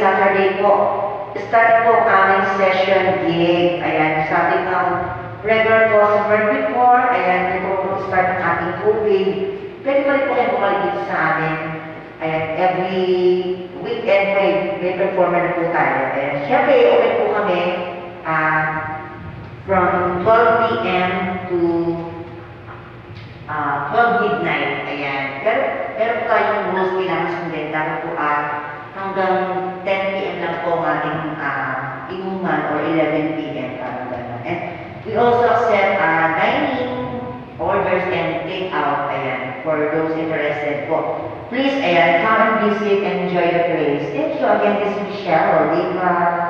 Saturday po. Start po aming session gig. Ayan, sa ating um, regular customer before, ayan, ito po start ang ating COVID. Pwede pa rin po kayo bumalik dito sa amin. Ayan, every weekend may, may performer na po tayo. Ayan, syempre, open po kami ah, from 12 p.m. to ah 12 midnight. Ayan. Pero, po tayong rules kailangan 11 p.m. We also accept ah dining orders and take out. Ayan. For those interested po. Please, ayan, come and visit and enjoy the place. Thank you again, this is Michelle Oliva.